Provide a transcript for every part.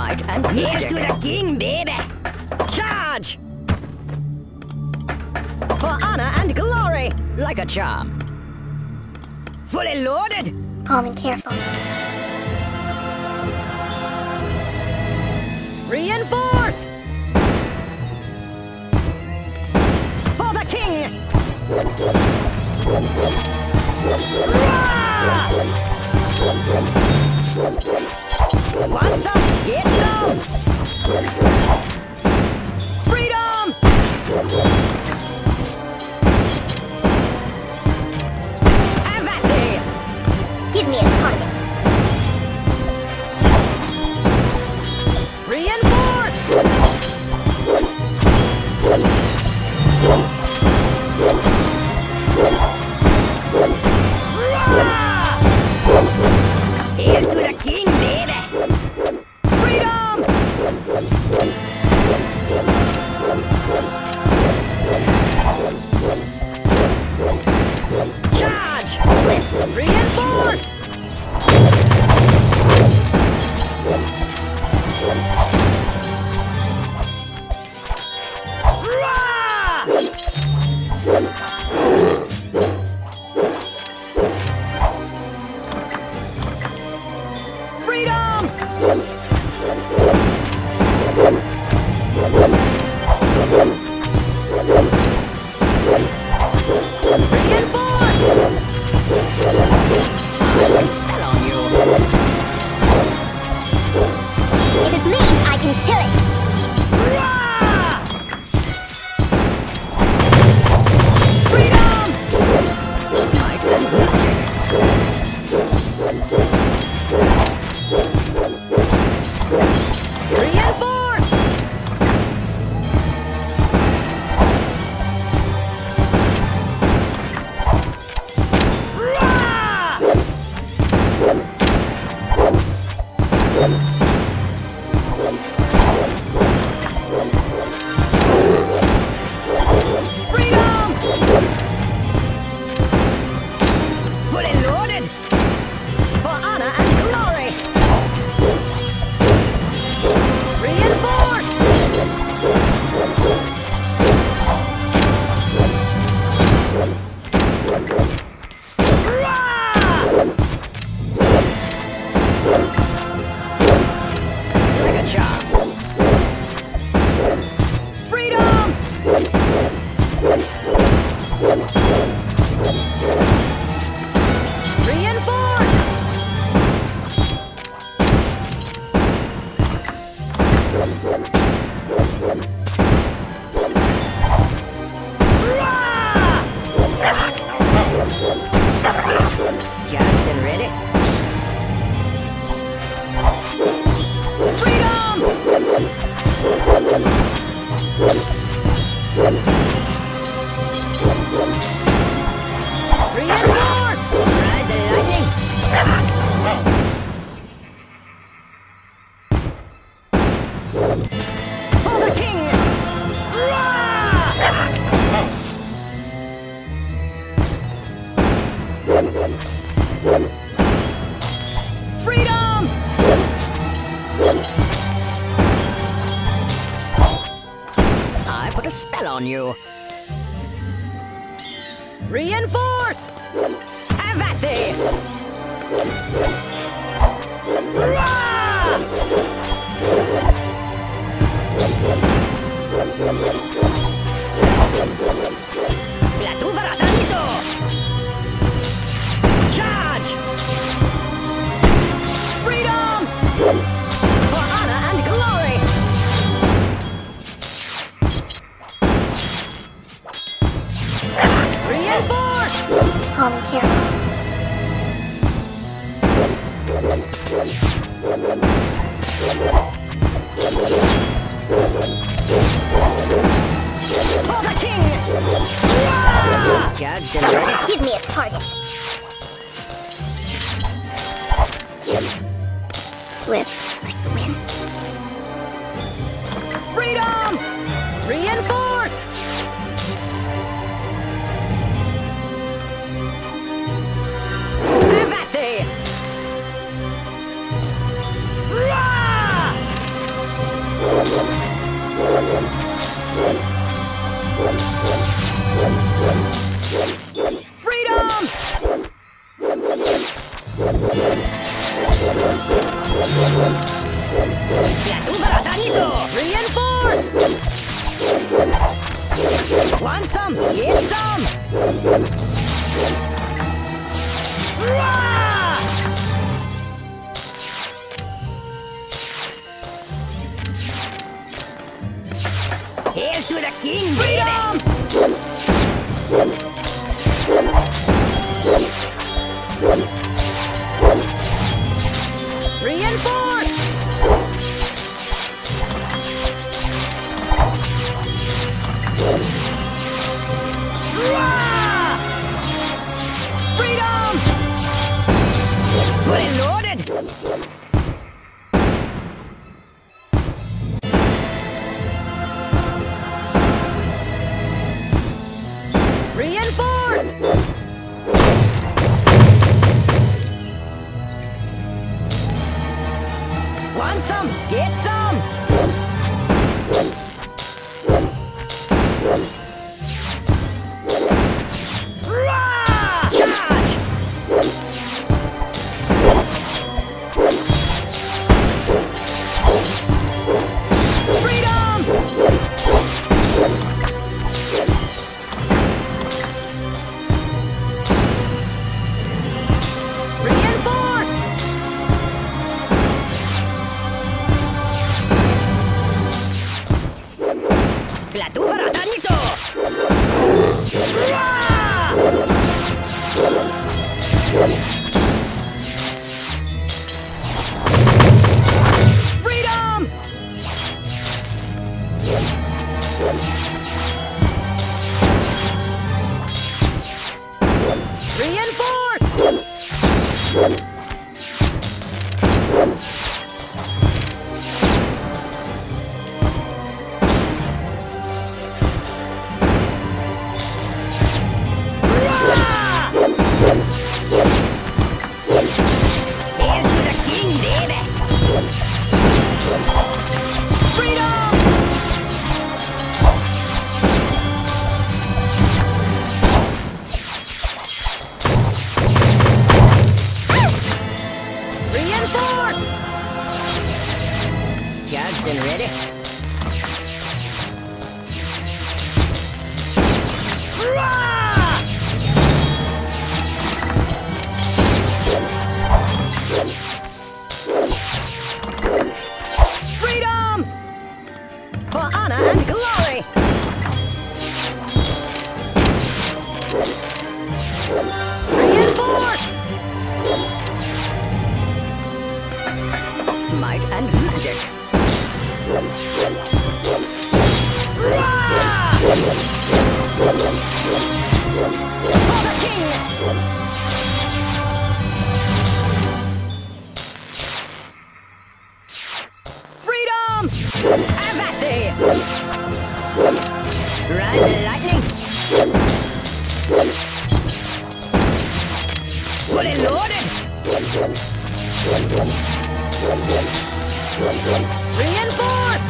might and Here's magic. to the king, baby! Charge! For honor and glory, like a charm. Fully loaded! Calm and careful. Reinforce! For the king! Want some? Get some! Freedom! Give me a target. Reinforce! Rah! Freedom! Give me a target. Swift, like wind. Freedom! Reinforce! Here's to the king! Freedom! Reinforce! and ready. Recorded! Reinforce!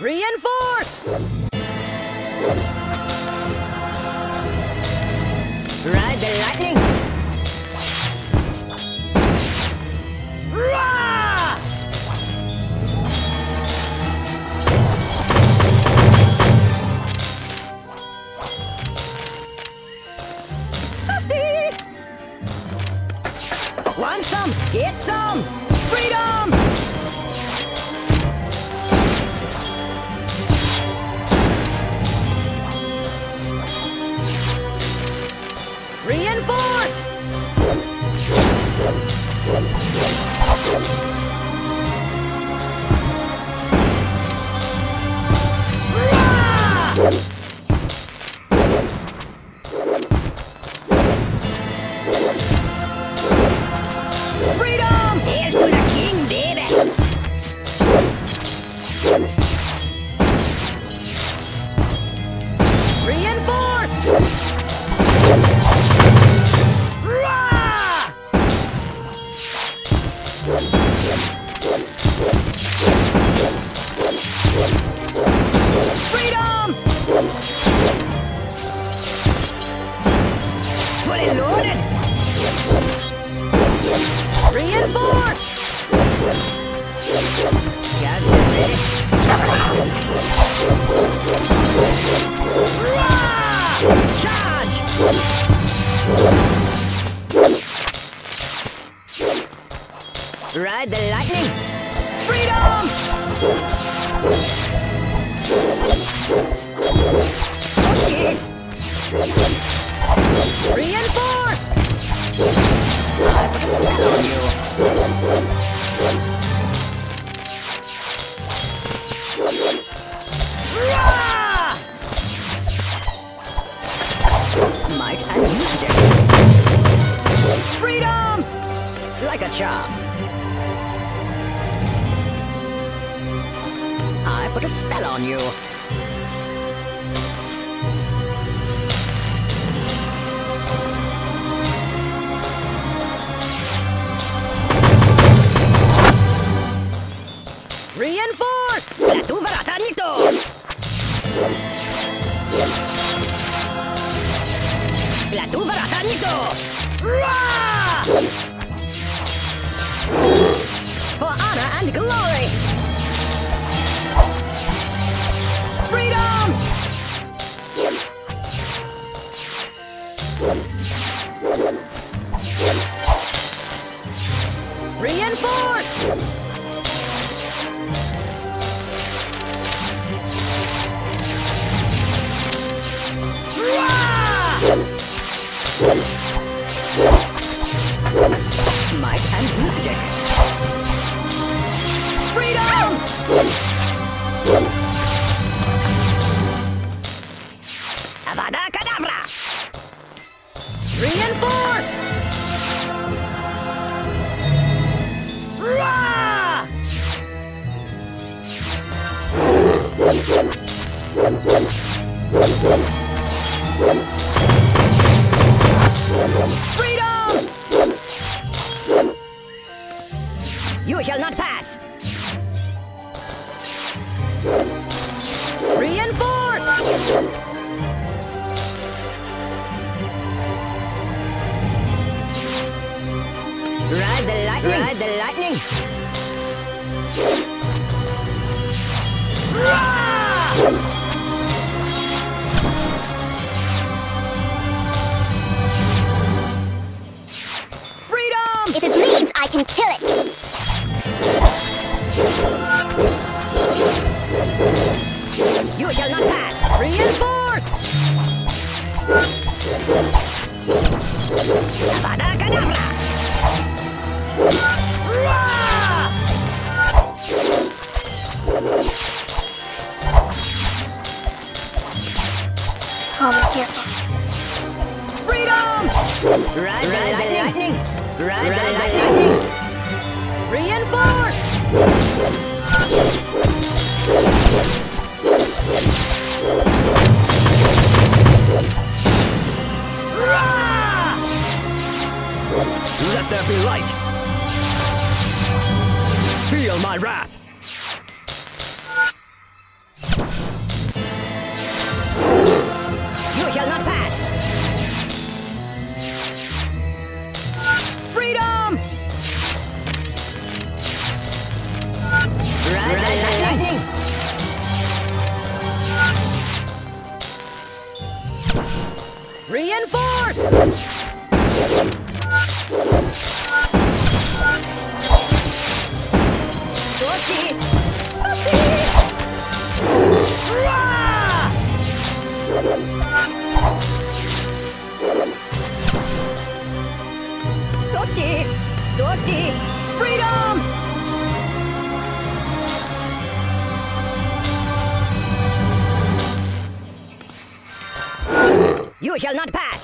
Reinforce! Want some? Get some! Let's go. And glory! Freedom! Reinforce! Freedom! You shall not pass! Reinforce! Ride the lightning! Ride the lightning! Rah! Can kill it. You shall not pass! Reinforce! Avada Kedavra! Careful. Freedom! Ride, the lightning! Ride, lightning! Let there be light! Feel my wrath! Toshi! Freedom! You shall not pass!